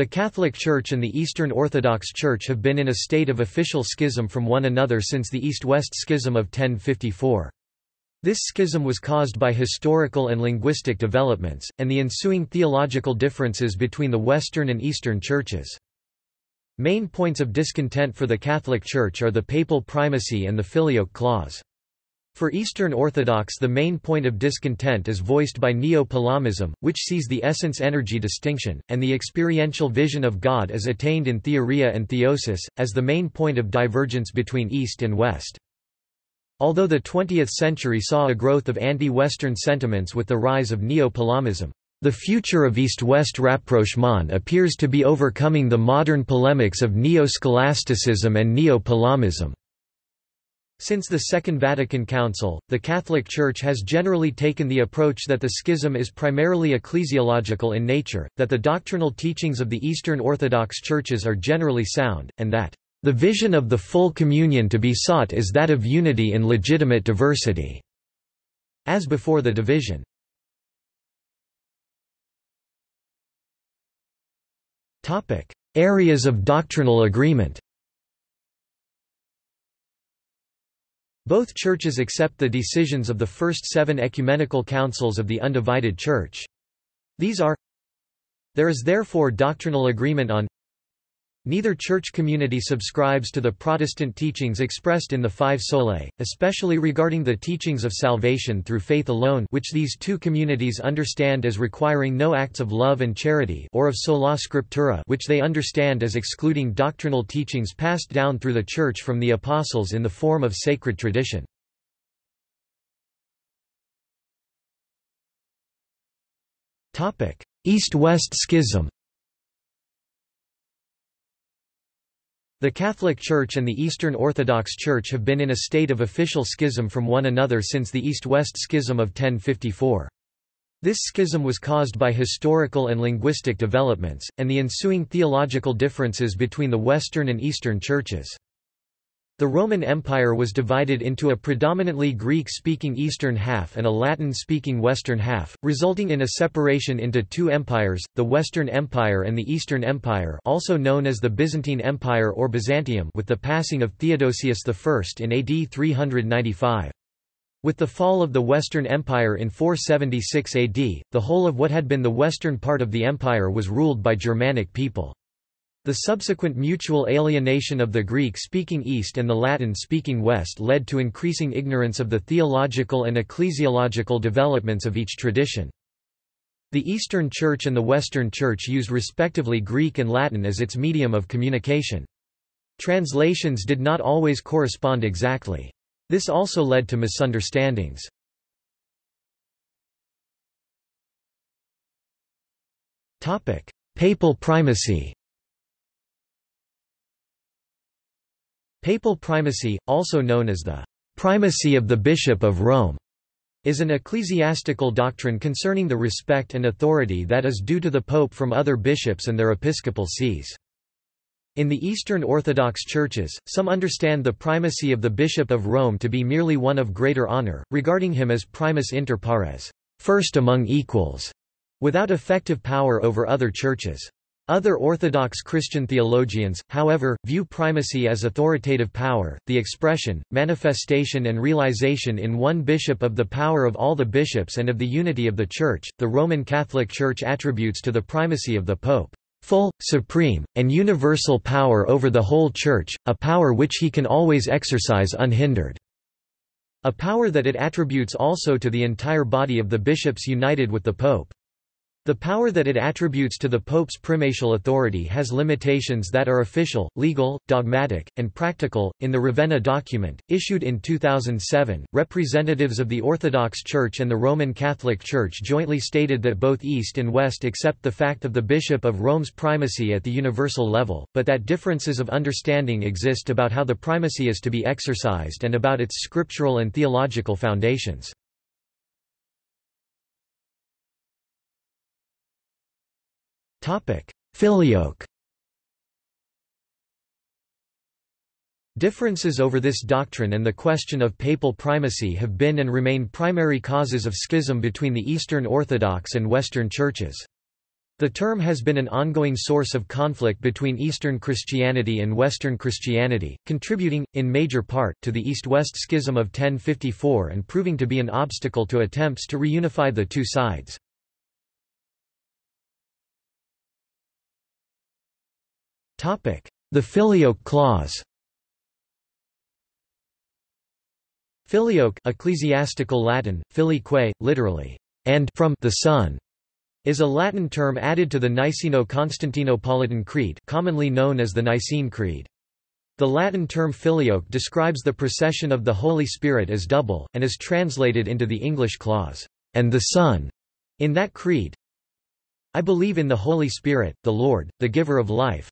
The Catholic Church and the Eastern Orthodox Church have been in a state of official schism from one another since the East-West Schism of 1054. This schism was caused by historical and linguistic developments, and the ensuing theological differences between the Western and Eastern churches. Main points of discontent for the Catholic Church are the papal primacy and the filioque clause. For Eastern Orthodox the main point of discontent is voiced by Neo-Palamism, which sees the essence-energy distinction, and the experiential vision of God as attained in theoria and theosis, as the main point of divergence between East and West. Although the 20th century saw a growth of anti-Western sentiments with the rise of Neo-Palamism, the future of East-West rapprochement appears to be overcoming the modern polemics of Neo-Scholasticism and Neo-Palamism. Since the Second Vatican Council, the Catholic Church has generally taken the approach that the schism is primarily ecclesiological in nature, that the doctrinal teachings of the Eastern Orthodox churches are generally sound, and that the vision of the full communion to be sought is that of unity in legitimate diversity. As before the division. Areas of doctrinal agreement Both churches accept the decisions of the first seven ecumenical councils of the undivided Church. These are There is therefore doctrinal agreement on Neither church community subscribes to the Protestant teachings expressed in the Five Solae, especially regarding the teachings of salvation through faith alone which these two communities understand as requiring no acts of love and charity or of sola scriptura which they understand as excluding doctrinal teachings passed down through the Church from the Apostles in the form of sacred tradition. East-West Schism The Catholic Church and the Eastern Orthodox Church have been in a state of official schism from one another since the East-West Schism of 1054. This schism was caused by historical and linguistic developments, and the ensuing theological differences between the Western and Eastern churches. The Roman Empire was divided into a predominantly Greek-speaking eastern half and a Latin-speaking western half, resulting in a separation into two empires, the Western Empire and the Eastern Empire also known as the Byzantine Empire or Byzantium with the passing of Theodosius I in AD 395. With the fall of the Western Empire in 476 AD, the whole of what had been the western part of the empire was ruled by Germanic people. The subsequent mutual alienation of the Greek-speaking East and the Latin-speaking West led to increasing ignorance of the theological and ecclesiological developments of each tradition. The Eastern Church and the Western Church used respectively Greek and Latin as its medium of communication. Translations did not always correspond exactly. This also led to misunderstandings. Papal primacy Papal primacy, also known as the primacy of the Bishop of Rome, is an ecclesiastical doctrine concerning the respect and authority that is due to the Pope from other bishops and their episcopal sees. In the Eastern Orthodox churches, some understand the primacy of the Bishop of Rome to be merely one of greater honor, regarding him as primus inter pares, first among equals, without effective power over other churches. Other Orthodox Christian theologians, however, view primacy as authoritative power, the expression, manifestation, and realization in one bishop of the power of all the bishops and of the unity of the Church. The Roman Catholic Church attributes to the primacy of the Pope full, supreme, and universal power over the whole Church, a power which he can always exercise unhindered. A power that it attributes also to the entire body of the bishops united with the Pope. The power that it attributes to the Pope's primatial authority has limitations that are official, legal, dogmatic, and practical. In the Ravenna document, issued in 2007, representatives of the Orthodox Church and the Roman Catholic Church jointly stated that both East and West accept the fact of the Bishop of Rome's primacy at the universal level, but that differences of understanding exist about how the primacy is to be exercised and about its scriptural and theological foundations. Filioque Differences over this doctrine and the question of papal primacy have been and remain primary causes of schism between the Eastern Orthodox and Western churches. The term has been an ongoing source of conflict between Eastern Christianity and Western Christianity, contributing, in major part, to the East-West Schism of 1054 and proving to be an obstacle to attempts to reunify the two sides. The Filioque clause Filioque ecclesiastical Latin, filique, literally, and from the Son, is a Latin term added to the Niceno-Constantinopolitan Creed commonly known as the Nicene Creed. The Latin term filioque describes the procession of the Holy Spirit as double, and is translated into the English clause, and the Son, in that creed. I believe in the Holy Spirit, the Lord, the giver of life,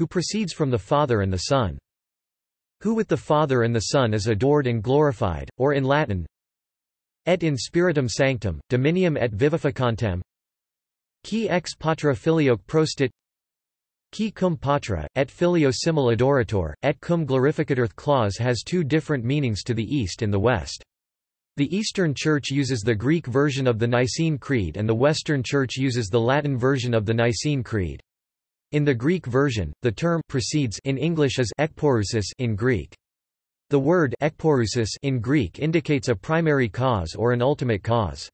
who proceeds from the Father and the Son. Who with the Father and the Son is adored and glorified, or in Latin, Et in spiritum sanctum, dominium et vivificantem Qui ex patra filioque procedit Qui cum patra, et filio simul adorator, et cum glorificator clause has two different meanings to the East and the West. The Eastern Church uses the Greek version of the Nicene Creed and the Western Church uses the Latin version of the Nicene Creed. In the Greek version, the term precedes in English as ekporeusis in Greek. The word ekporeusis in Greek indicates a primary cause or an ultimate cause.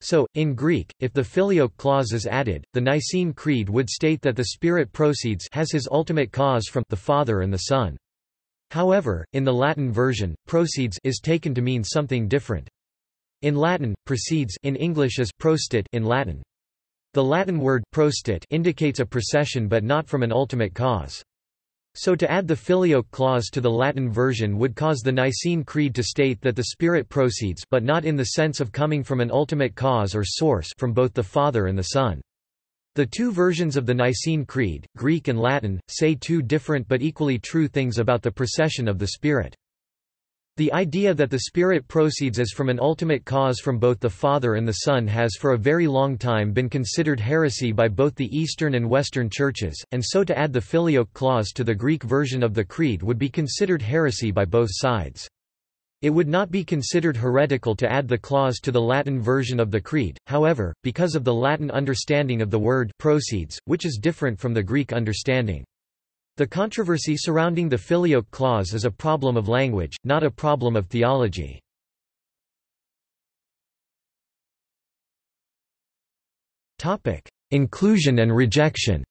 So, in Greek, if the filioque clause is added, the Nicene Creed would state that the Spirit proceeds has his ultimate cause from the Father and the Son. However, in the Latin version, proceeds is taken to mean something different. In Latin, proceeds in English as procedit in Latin. The Latin word procedit indicates a procession but not from an ultimate cause. So to add the filioque clause to the Latin version would cause the Nicene Creed to state that the Spirit proceeds but not in the sense of coming from an ultimate cause or source from both the Father and the Son. The two versions of the Nicene Creed, Greek and Latin, say two different but equally true things about the procession of the Spirit. The idea that the Spirit proceeds as from an ultimate cause from both the Father and the Son has for a very long time been considered heresy by both the Eastern and Western churches, and so to add the filioque clause to the Greek version of the Creed would be considered heresy by both sides. It would not be considered heretical to add the clause to the Latin version of the Creed, however, because of the Latin understanding of the word proceeds, which is different from the Greek understanding. The controversy surrounding the filioque clause is a problem of language, not a problem of theology. Inclusion and rejection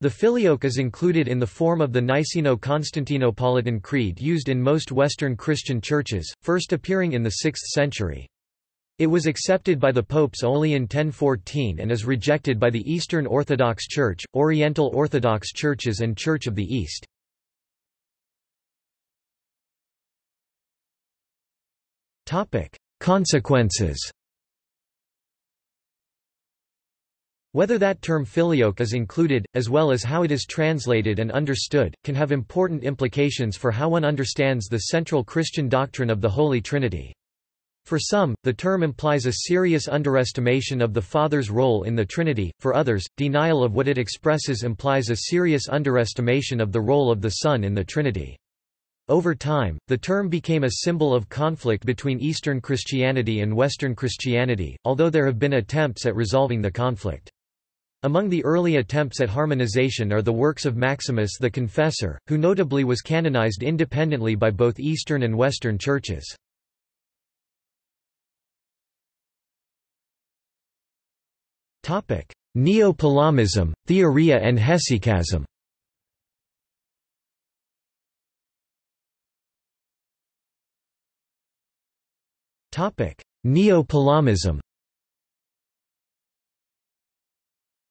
The filioque is included in the form of the Niceno-Constantinopolitan Creed used in most Western Christian churches, first appearing in the 6th century. It was accepted by the popes only in 1014 and is rejected by the Eastern Orthodox Church, Oriental Orthodox Churches and Church of the East. Consequences Whether that term filioque is included, as well as how it is translated and understood, can have important implications for how one understands the central Christian doctrine of the Holy Trinity. For some, the term implies a serious underestimation of the Father's role in the Trinity, for others, denial of what it expresses implies a serious underestimation of the role of the Son in the Trinity. Over time, the term became a symbol of conflict between Eastern Christianity and Western Christianity, although there have been attempts at resolving the conflict. Among the early attempts at harmonization are the works of Maximus the Confessor, who notably was canonized independently by both Eastern and Western churches. Neo-Palamism, Theoria and Hesychasm Neo-Palamism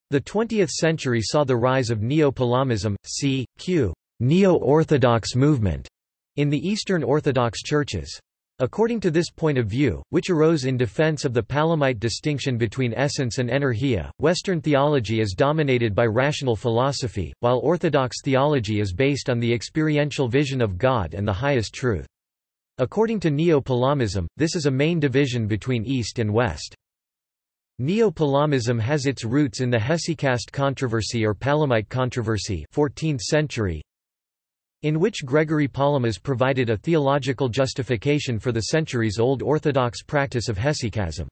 The 20th century saw the rise of Neo-Palamism, c. q. Neo-Orthodox movement, in the Eastern Orthodox churches. According to this point of view, which arose in defense of the Palamite distinction between essence and energia, Western theology is dominated by rational philosophy, while Orthodox theology is based on the experiential vision of God and the highest truth. According to Neo-Palamism, this is a main division between East and West. Neo-Palamism has its roots in the Hesychast controversy or Palamite controversy 14th century, in which Gregory Palamas provided a theological justification for the centuries-old Orthodox practice of hesychasm.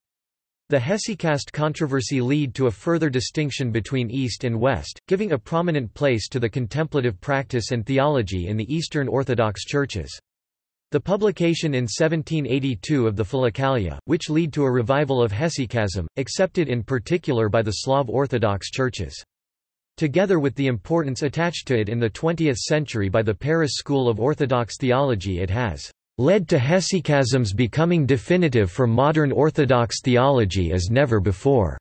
The hesychast controversy lead to a further distinction between East and West, giving a prominent place to the contemplative practice and theology in the Eastern Orthodox churches. The publication in 1782 of the Philokalia, which lead to a revival of hesychasm, accepted in particular by the Slav Orthodox churches. Together with the importance attached to it in the 20th century by the Paris School of Orthodox Theology it has led to hesychasm's becoming definitive for modern Orthodox theology as never before,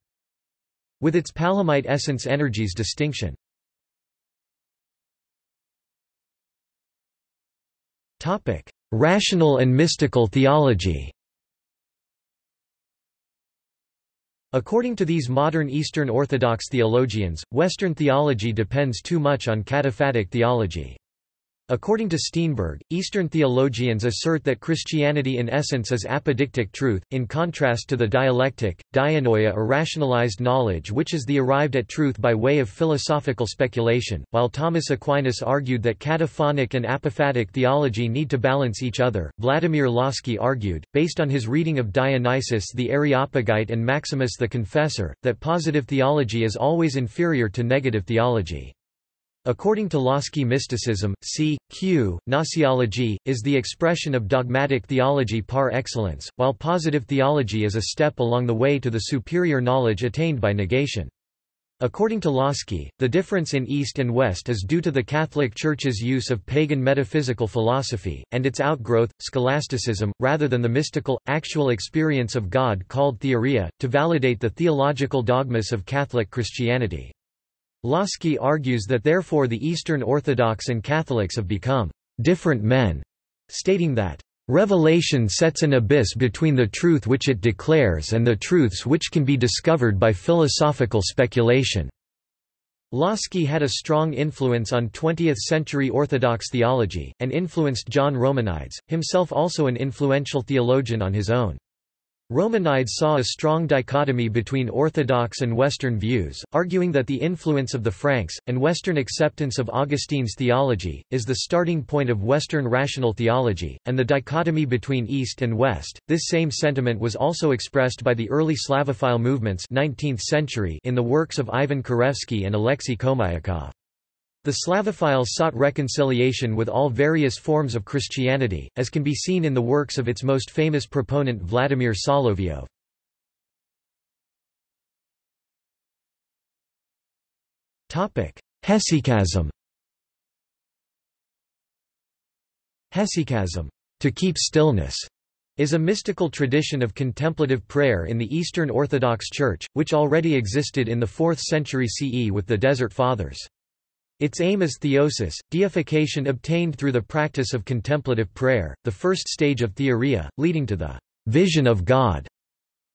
with its Palamite essence energies distinction. Rational and mystical theology According to these modern Eastern Orthodox theologians, Western theology depends too much on cataphatic theology. According to Steenberg, Eastern theologians assert that Christianity in essence is apodictic truth, in contrast to the dialectic, dianoia or rationalized knowledge which is the arrived at truth by way of philosophical speculation, while Thomas Aquinas argued that cataphatic and apophatic theology need to balance each other. Vladimir Lossky argued, based on his reading of Dionysius the Areopagite and Maximus the Confessor, that positive theology is always inferior to negative theology. According to Lossky mysticism, c. q. gnoseology, is the expression of dogmatic theology par excellence, while positive theology is a step along the way to the superior knowledge attained by negation. According to Lossky, the difference in East and West is due to the Catholic Church's use of pagan metaphysical philosophy, and its outgrowth, scholasticism, rather than the mystical, actual experience of God called theoria, to validate the theological dogmas of Catholic Christianity. Lossky argues that therefore the Eastern Orthodox and Catholics have become different men, stating that Revelation sets an abyss between the truth which it declares and the truths which can be discovered by philosophical speculation. Lossky had a strong influence on 20th-century Orthodox theology, and influenced John Romanides, himself also an influential theologian on his own. Romanides saw a strong dichotomy between Orthodox and Western views, arguing that the influence of the Franks, and Western acceptance of Augustine's theology, is the starting point of Western rational theology, and the dichotomy between East and West. This same sentiment was also expressed by the early Slavophile movements 19th century in the works of Ivan Kireyevsky and Alexei Khomiakov. The Slavophiles sought reconciliation with all various forms of Christianity, as can be seen in the works of its most famous proponent Vladimir Solovyov. Hesychasm Hesychasm, to keep stillness, is a mystical tradition of contemplative prayer in the Eastern Orthodox Church, which already existed in the 4th century CE with the Desert Fathers. Its aim is theosis, deification obtained through the practice of contemplative prayer, the first stage of theoria, leading to the vision of God.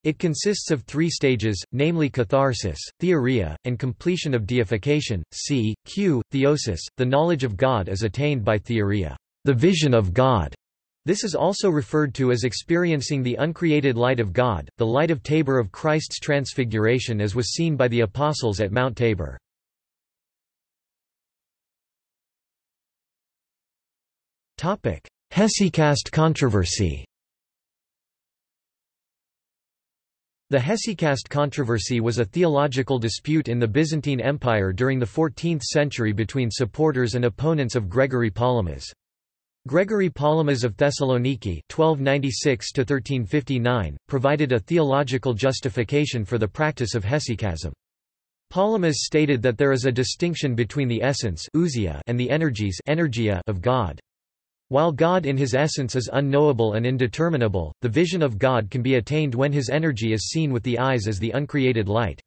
It consists of three stages, namely catharsis, theoria, and completion of deification. C. Q. Theosis, the knowledge of God is attained by theoria, the vision of God. This is also referred to as experiencing the uncreated light of God, the light of Tabor of Christ's transfiguration as was seen by the apostles at Mount Tabor. Hesychast controversy The Hesychast controversy was a theological dispute in the Byzantine Empire during the 14th century between supporters and opponents of Gregory Palamas. Gregory Palamas of Thessaloniki (1296–1359) provided a theological justification for the practice of hesychasm. Palamas stated that there is a distinction between the essence and the energies of God. While God in his essence is unknowable and indeterminable, the vision of God can be attained when his energy is seen with the eyes as the uncreated light.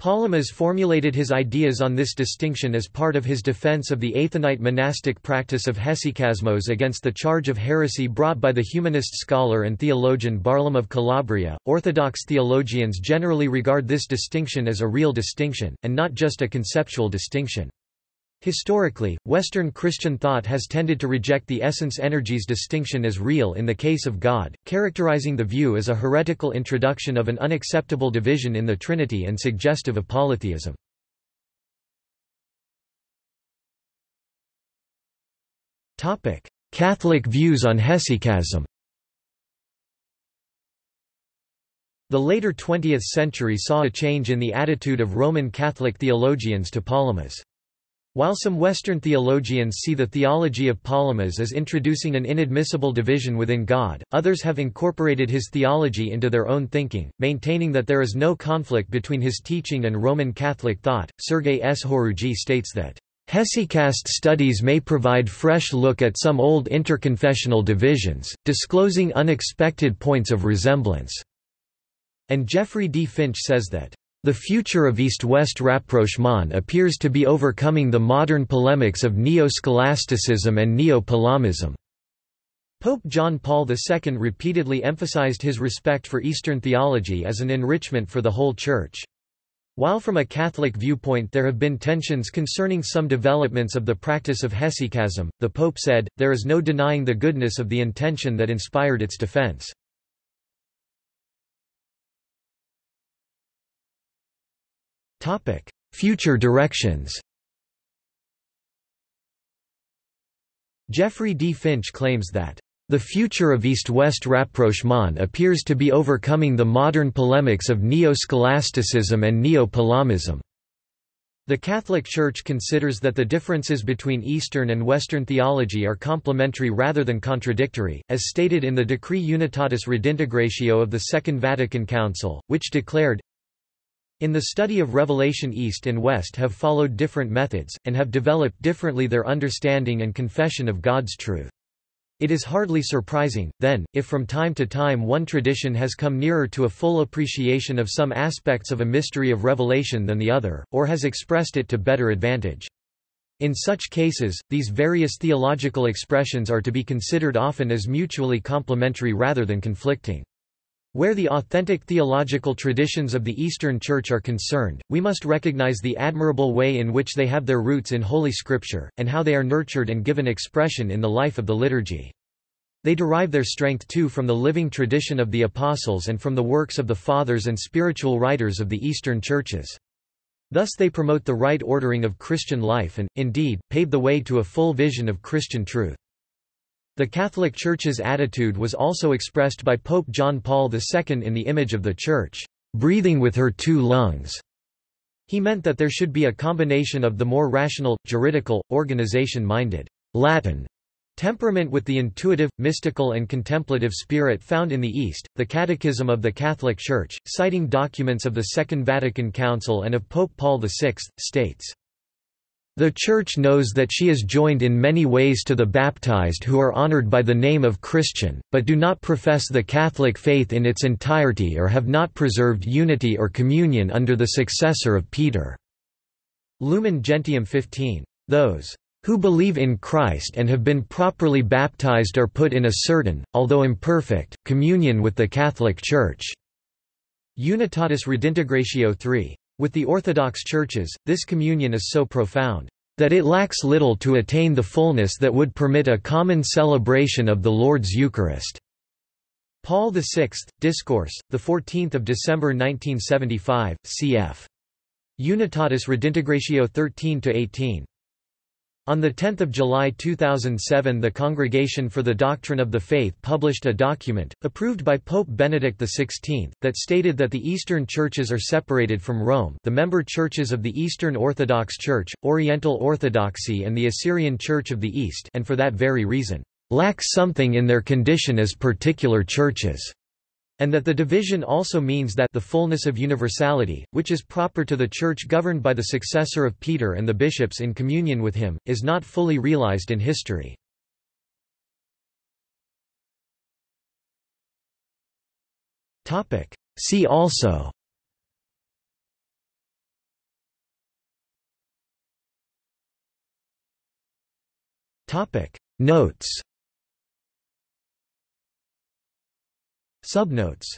Palamas formulated his ideas on this distinction as part of his defense of the Athonite monastic practice of hesychasmos against the charge of heresy brought by the humanist scholar and theologian Barlaam of Calabria. Orthodox theologians generally regard this distinction as a real distinction, and not just a conceptual distinction. Historically, Western Christian thought has tended to reject the essence-energies distinction as real in the case of God, characterizing the view as a heretical introduction of an unacceptable division in the Trinity and suggestive of polytheism. Catholic views on hesychasm The later 20th century saw a change in the attitude of Roman Catholic theologians to Palamas. While some Western theologians see the theology of Palamas as introducing an inadmissible division within God, others have incorporated his theology into their own thinking, maintaining that there is no conflict between his teaching and Roman Catholic thought. Sergei S. Horujy states that Hesychast studies may provide fresh look at some old interconfessional divisions, disclosing unexpected points of resemblance. And Jeffrey D. Finch says that, "...the future of East-West rapprochement appears to be overcoming the modern polemics of neo-scholasticism and neo-Palamism." Pope John Paul II repeatedly emphasized his respect for Eastern theology as an enrichment for the whole Church. While from a Catholic viewpoint there have been tensions concerning some developments of the practice of hesychasm, the Pope said, there is no denying the goodness of the intention that inspired its defense. Topic: Future directions. Jeffrey D. Finch claims that the future of East-West rapprochement appears to be overcoming the modern polemics of neo-scholasticism and neo-Palamism. The Catholic Church considers that the differences between Eastern and Western theology are complementary rather than contradictory, as stated in the Decree Unitatis Redintegratio of the Second Vatican Council, which declared, in the study of Revelation East and West have followed different methods, and have developed differently their understanding and confession of God's truth. It is hardly surprising, then, if from time to time one tradition has come nearer to a full appreciation of some aspects of a mystery of revelation than the other, or has expressed it to better advantage. In such cases, these various theological expressions are to be considered often as mutually complementary rather than conflicting. Where the authentic theological traditions of the Eastern Church are concerned, we must recognize the admirable way in which they have their roots in Holy Scripture, and how they are nurtured and given expression in the life of the liturgy. They derive their strength too from the living tradition of the Apostles and from the works of the Fathers and spiritual writers of the Eastern Churches. Thus they promote the right ordering of Christian life and, indeed, pave the way to a full vision of Christian truth. The Catholic Church's attitude was also expressed by Pope John Paul II in the image of the Church, breathing with her two lungs. He meant that there should be a combination of the more rational, juridical, organization-minded Latin temperament with the intuitive, mystical and contemplative spirit found in the East. The Catechism of the Catholic Church, citing documents of the Second Vatican Council and of Pope Paul VI, states, the Church knows that she is joined in many ways to the baptized who are honored by the name of Christian, but do not profess the Catholic faith in its entirety or have not preserved unity or communion under the successor of Peter. Lumen Gentium 15. Those who believe in Christ and have been properly baptized are put in a certain, although imperfect, communion with the Catholic Church. Unitatis Redintegratio 3. With the Orthodox churches, this communion is so profound that it lacks little to attain the fullness that would permit a common celebration of the Lord's Eucharist. Paul VI, Discourse, 14 December 1975, cf. Unitatis Redintegratio 13–18. On 10 July 2007 the Congregation for the Doctrine of the Faith published a document, approved by Pope Benedict XVI, that stated that the Eastern churches are separated from Rome the member churches of the Eastern Orthodox Church, Oriental Orthodoxy and the Assyrian Church of the East and for that very reason, lack something in their condition as particular churches and that the division also means that the fullness of universality, which is proper to the Church governed by the successor of Peter and the bishops in communion with him, is not fully realized in history. See also. Notes Subnotes